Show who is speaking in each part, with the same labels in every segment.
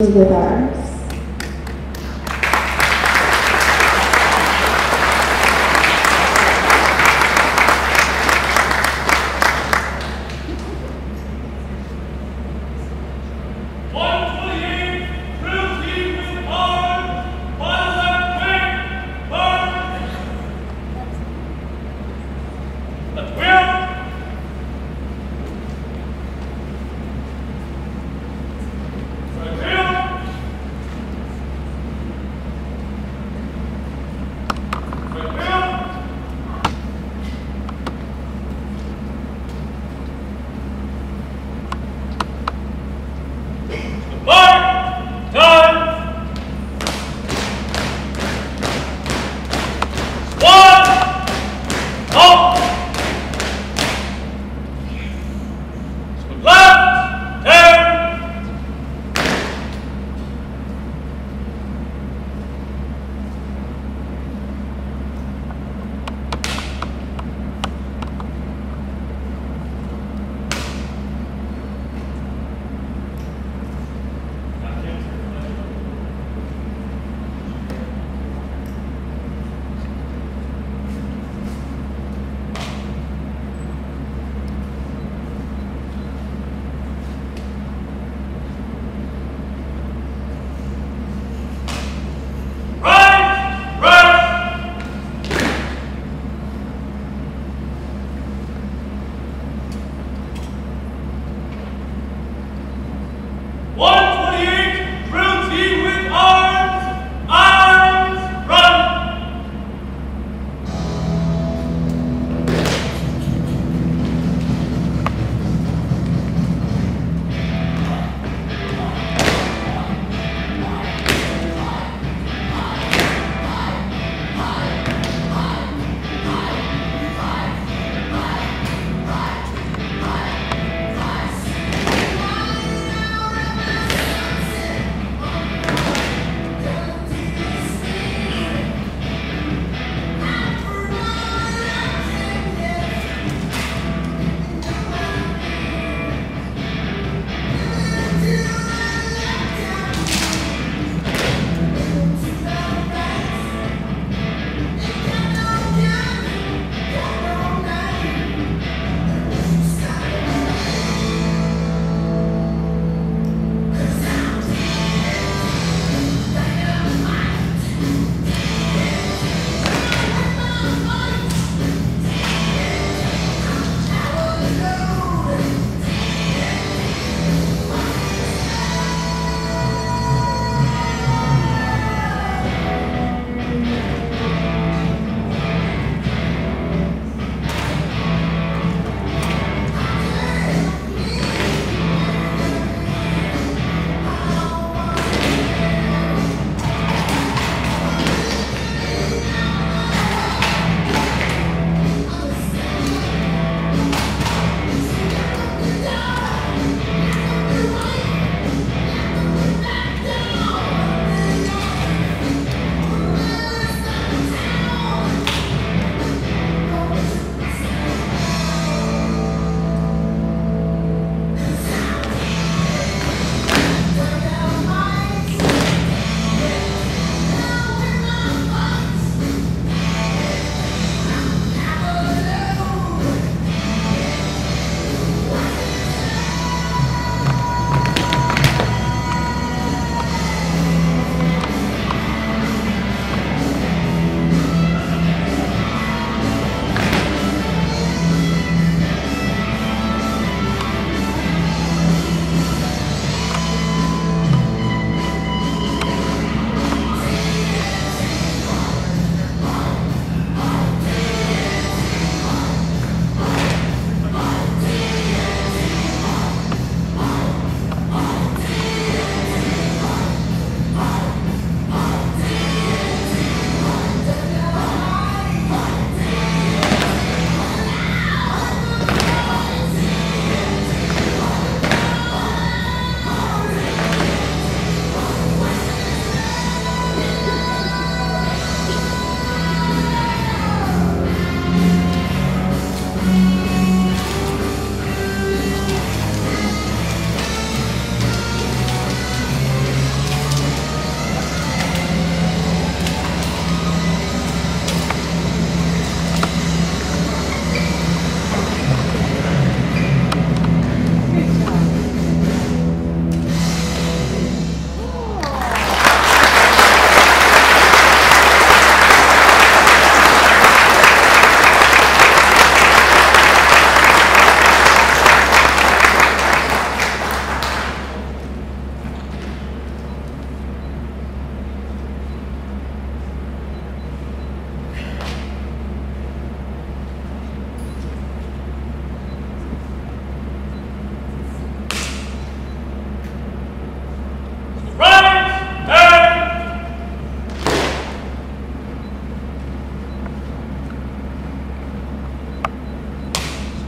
Speaker 1: with ours.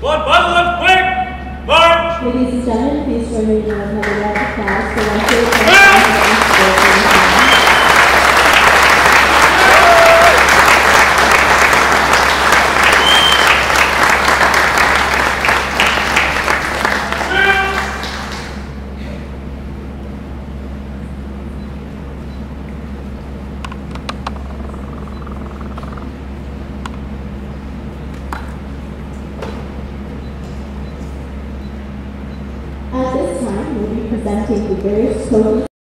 Speaker 2: One bottle quick! March! Ladies and gentlemen, please
Speaker 3: join me in a round of applause for our third